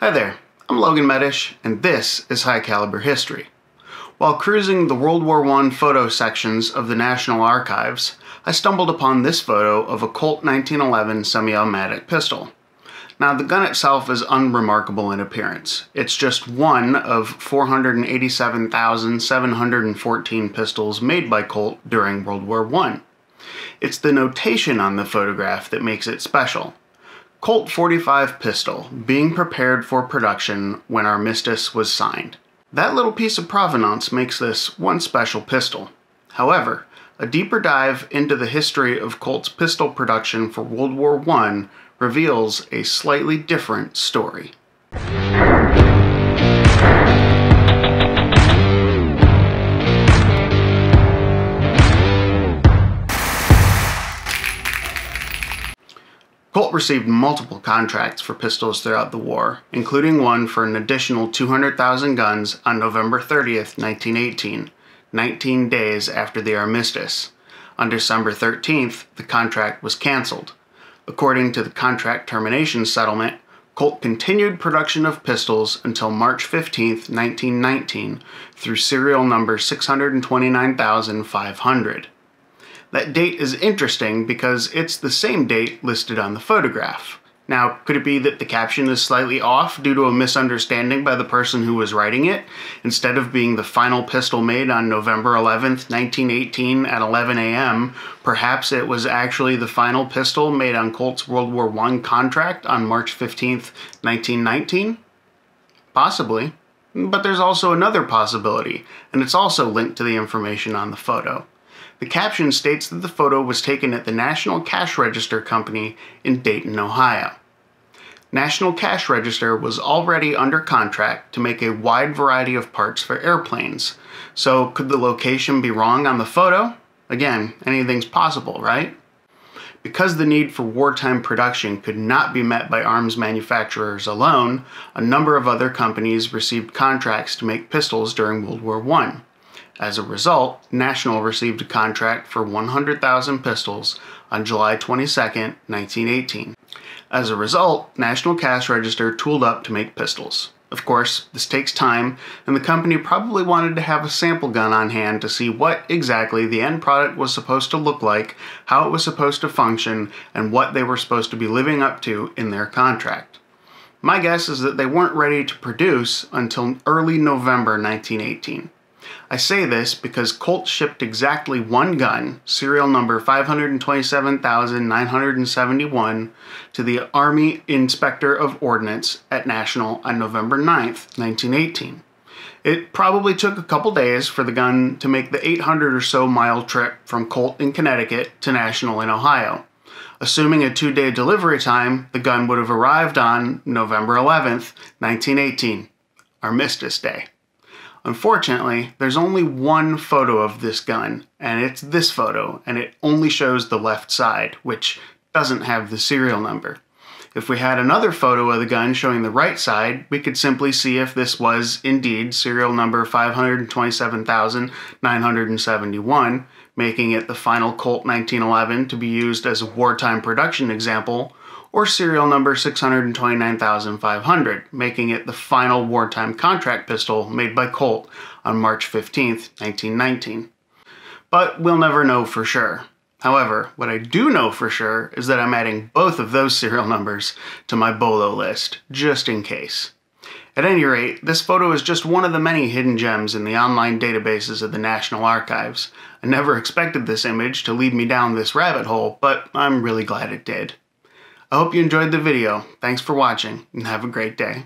Hi there, I'm Logan Metesh, and this is High Caliber History. While cruising the World War I photo sections of the National Archives, I stumbled upon this photo of a Colt 1911 semi-automatic pistol. Now, the gun itself is unremarkable in appearance. It's just one of 487,714 pistols made by Colt during World War I. It's the notation on the photograph that makes it special. Colt 45 pistol, being prepared for production when Armistice was signed. That little piece of provenance makes this one special pistol. However, a deeper dive into the history of Colt's pistol production for World War I reveals a slightly different story. Colt received multiple contracts for pistols throughout the war, including one for an additional 200,000 guns on November 30th, 1918, 19 days after the armistice. On December 13th, the contract was canceled. According to the contract termination settlement, Colt continued production of pistols until March 15, 1919, through serial number 629,500. That date is interesting because it's the same date listed on the photograph. Now, could it be that the caption is slightly off due to a misunderstanding by the person who was writing it? Instead of being the final pistol made on November 11th, 1918 at 11 a.m., perhaps it was actually the final pistol made on Colt's World War I contract on March 15th, 1919? Possibly. But there's also another possibility, and it's also linked to the information on the photo. The caption states that the photo was taken at the National Cash Register Company in Dayton, Ohio. National Cash Register was already under contract to make a wide variety of parts for airplanes. So, could the location be wrong on the photo? Again, anything's possible, right? Because the need for wartime production could not be met by arms manufacturers alone, a number of other companies received contracts to make pistols during World War I. As a result, National received a contract for 100,000 pistols on July 22, 1918. As a result, National Cash Register tooled up to make pistols. Of course, this takes time, and the company probably wanted to have a sample gun on hand to see what exactly the end product was supposed to look like, how it was supposed to function, and what they were supposed to be living up to in their contract. My guess is that they weren't ready to produce until early November 1918. I say this because Colt shipped exactly one gun, serial number 527,971, to the Army Inspector of Ordnance at National on November 9th, 1918. It probably took a couple days for the gun to make the 800 or so mile trip from Colt in Connecticut to National in Ohio. Assuming a two day delivery time, the gun would have arrived on November 11th, 1918, Armistice Day. Unfortunately, there's only one photo of this gun, and it's this photo, and it only shows the left side, which doesn't have the serial number. If we had another photo of the gun showing the right side, we could simply see if this was indeed serial number 527,971, making it the final Colt 1911 to be used as a wartime production example, or serial number 629,500, making it the final wartime contract pistol made by Colt on March 15, 1919. But we'll never know for sure. However, what I do know for sure is that I'm adding both of those serial numbers to my BOLO list, just in case. At any rate, this photo is just one of the many hidden gems in the online databases of the National Archives. I never expected this image to lead me down this rabbit hole, but I'm really glad it did. I hope you enjoyed the video. Thanks for watching and have a great day.